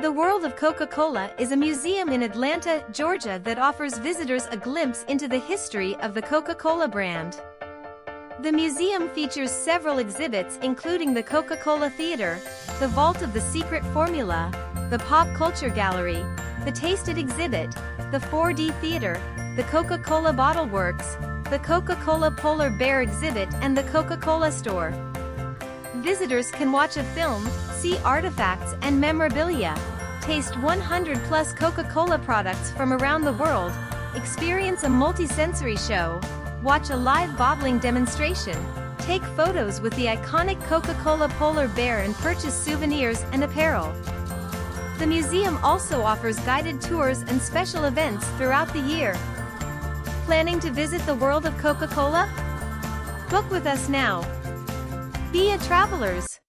The World of Coca-Cola is a museum in Atlanta, Georgia that offers visitors a glimpse into the history of the Coca-Cola brand. The museum features several exhibits including the Coca-Cola Theater, the Vault of the Secret Formula, the Pop Culture Gallery, the Taste It Exhibit, the 4D Theater, the Coca-Cola Bottle Works, the Coca-Cola Polar Bear Exhibit and the Coca-Cola Store. Visitors can watch a film, see artifacts and memorabilia, taste 100 plus Coca-Cola products from around the world, experience a multi-sensory show, watch a live bottling demonstration, take photos with the iconic Coca-Cola polar bear and purchase souvenirs and apparel. The museum also offers guided tours and special events throughout the year. Planning to visit the world of Coca-Cola? Book with us now. Be a Travelerz.